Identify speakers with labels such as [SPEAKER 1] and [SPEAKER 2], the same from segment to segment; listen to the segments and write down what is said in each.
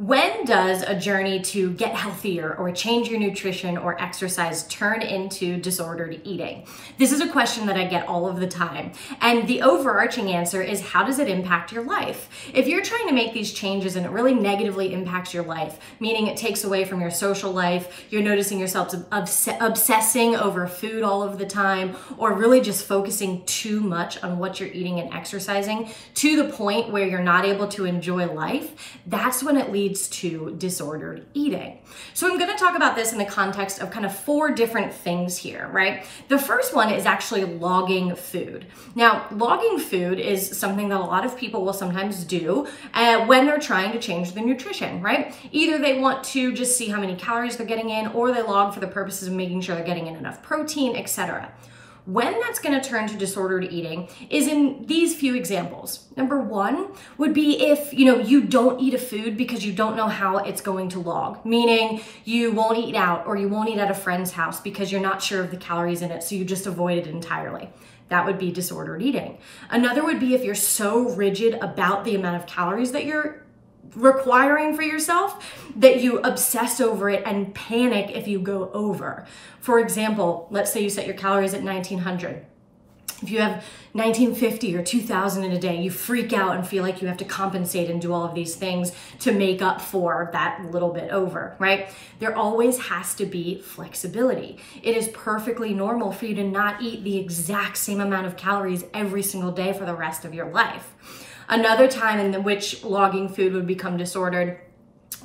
[SPEAKER 1] When does a journey to get healthier or change your nutrition or exercise turn into disordered eating? This is a question that I get all of the time. And the overarching answer is how does it impact your life? If you're trying to make these changes and it really negatively impacts your life, meaning it takes away from your social life, you're noticing yourself obs- obsessing over food all of the time, or really just focusing too much on what you're eating and exercising to the point where you're not able to enjoy life, that's when it leads leads to disordered eating. So I'm going to talk about this in the context of kind of four different things here, right? The first one is actually logging food. Now, logging food is something that a lot of people will sometimes do uh, when they're trying to change their nutrition, right? Either they want to just see how many calories they're getting in or they log for the purposes of making sure they're getting in enough protein, etc. When that's going to turn to disordered eating is in these few examples. Number one would be if, you know, you don't eat a food because you don't know how it's going to log, meaning you won't eat out or you won't eat at a friend's house because you're not sure of the calories in it, so you just avoid it entirely. That would be disordered eating. Another would be if you're so rigid about the amount of calories that you're requiring for yourself that you obsess over it and panic if you go over. For example, let's say you set your calories at 1900. If you have 1950 or 2000 in a day, you freak out and feel like you have to compensate and do all of these things to make up for that little bit over, right? There always has to be flexibility. It is perfectly normal for you to not eat the exact same amount of calories every single day for the rest of your life. Another time in which logging food would become disordered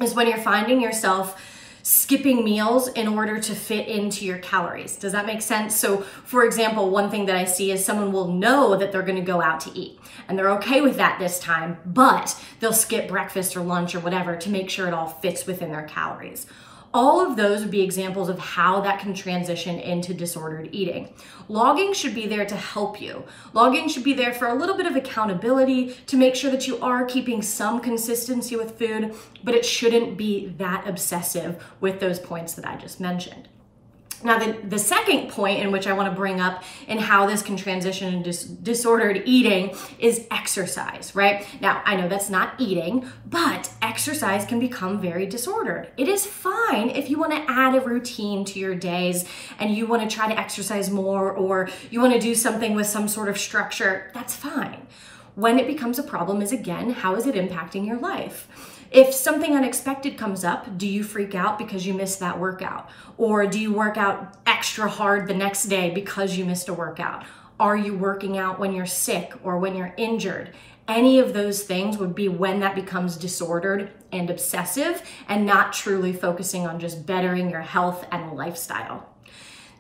[SPEAKER 1] is when you're finding yourself skipping meals in order to fit into your calories. Does that make sense? So, for example, one thing that I see is someone will know that they're going to go out to eat and they're okay with that this time, but they'll skip breakfast or lunch or whatever to make sure it all fits within their calories. All of those would be examples of how that can transition into disordered eating. Logging should be there to help you. Logging should be there for a little bit of accountability to make sure that you are keeping some consistency with food, but it shouldn't be that obsessive with those points that I just mentioned. Now, the, the second point in which I want to bring up in how this can transition into dis- disordered eating is exercise, right? Now, I know that's not eating, but exercise can become very disordered. It is fine if you want to add a routine to your days and you want to try to exercise more or you want to do something with some sort of structure, that's fine. When it becomes a problem is again, how is it impacting your life? If something unexpected comes up, do you freak out because you missed that workout? Or do you work out extra hard the next day because you missed a workout? Are you working out when you're sick or when you're injured? Any of those things would be when that becomes disordered and obsessive and not truly focusing on just bettering your health and lifestyle.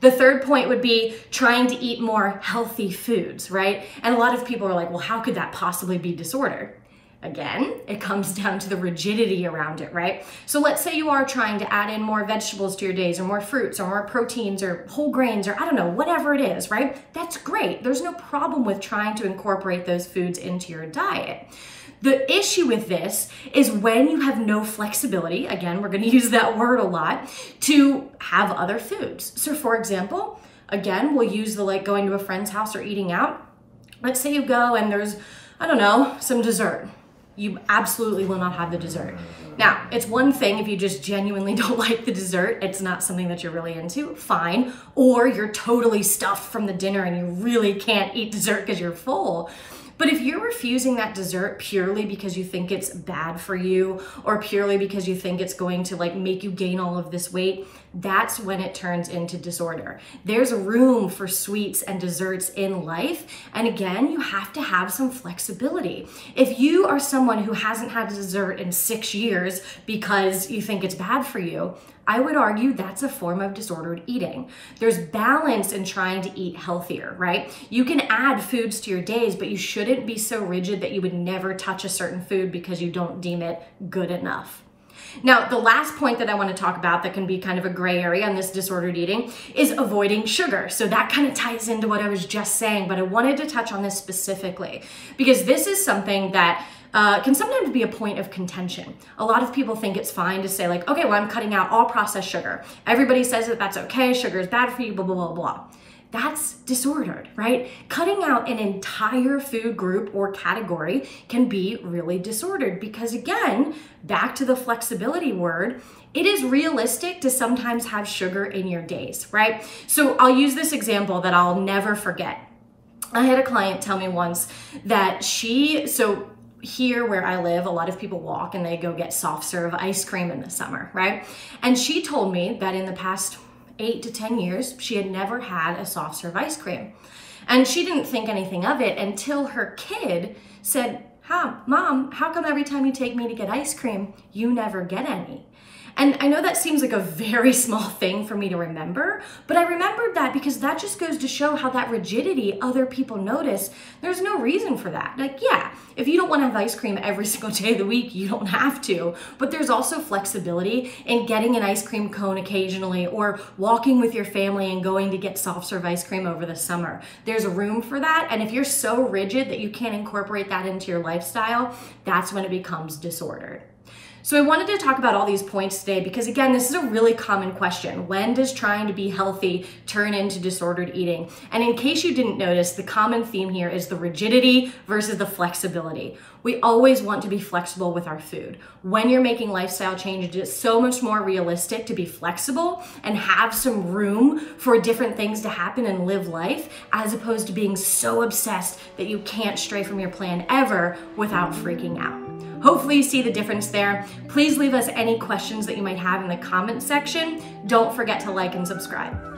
[SPEAKER 1] The third point would be trying to eat more healthy foods, right? And a lot of people are like, well, how could that possibly be disorder? Again, it comes down to the rigidity around it, right? So let's say you are trying to add in more vegetables to your days or more fruits or more proteins or whole grains or I don't know, whatever it is, right? That's great. There's no problem with trying to incorporate those foods into your diet. The issue with this is when you have no flexibility, again, we're gonna use that word a lot, to have other foods. So, for example, again, we'll use the like going to a friend's house or eating out. Let's say you go and there's, I don't know, some dessert you absolutely will not have the dessert. Now, it's one thing if you just genuinely don't like the dessert, it's not something that you're really into, fine. Or you're totally stuffed from the dinner and you really can't eat dessert because you're full. But if you're refusing that dessert purely because you think it's bad for you or purely because you think it's going to like make you gain all of this weight, that's when it turns into disorder. There's room for sweets and desserts in life. And again, you have to have some flexibility. If you are someone who hasn't had a dessert in six years because you think it's bad for you, I would argue that's a form of disordered eating. There's balance in trying to eat healthier, right? You can add foods to your days, but you shouldn't be so rigid that you would never touch a certain food because you don't deem it good enough. Now, the last point that I want to talk about that can be kind of a gray area on this disordered eating is avoiding sugar. So that kind of ties into what I was just saying, but I wanted to touch on this specifically because this is something that uh, can sometimes be a point of contention. A lot of people think it's fine to say, like, okay, well, I'm cutting out all processed sugar. Everybody says that that's okay, sugar is bad for you, blah, blah, blah, blah. That's disordered, right? Cutting out an entire food group or category can be really disordered because, again, back to the flexibility word, it is realistic to sometimes have sugar in your days, right? So I'll use this example that I'll never forget. I had a client tell me once that she, so here where I live, a lot of people walk and they go get soft serve ice cream in the summer, right? And she told me that in the past eight to 10 years, she had never had a soft serve ice cream. And she didn't think anything of it until her kid said, Huh, mom, how come every time you take me to get ice cream, you never get any? And I know that seems like a very small thing for me to remember, but I remembered that because that just goes to show how that rigidity other people notice. There's no reason for that. Like, yeah, if you don't want to have ice cream every single day of the week, you don't have to. But there's also flexibility in getting an ice cream cone occasionally or walking with your family and going to get soft serve ice cream over the summer. There's room for that. And if you're so rigid that you can't incorporate that into your lifestyle, that's when it becomes disordered. So I wanted to talk about all these points today because again, this is a really common question. When does trying to be healthy turn into disordered eating? And in case you didn't notice, the common theme here is the rigidity versus the flexibility. We always want to be flexible with our food. When you're making lifestyle changes, it's so much more realistic to be flexible and have some room for different things to happen and live life as opposed to being so obsessed that you can't stray from your plan ever without freaking out. Hopefully you see the difference there. Please leave us any questions that you might have in the comment section. Don't forget to like and subscribe.